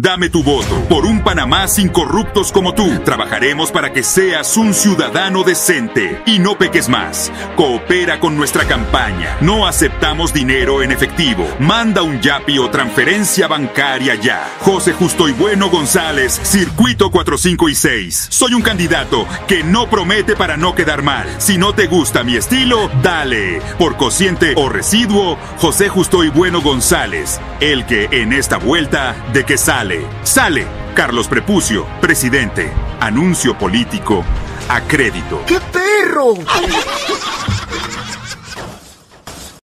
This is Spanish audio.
Dame tu voto por un Panamá sin corruptos como tú. Trabajaremos para que seas un ciudadano decente y no peques más. Coopera con nuestra campaña. No aceptamos dinero en efectivo. Manda un YAPI o transferencia bancaria ya. José Justo y Bueno González, Circuito 45 y 6. Soy un candidato que no promete para no quedar mal. Si no te gusta mi estilo, dale. Por cociente o residuo, José Justo y Bueno González. El que en esta vuelta de que sale. Sale. Carlos Prepucio, presidente. Anuncio político. A crédito. ¡Qué perro!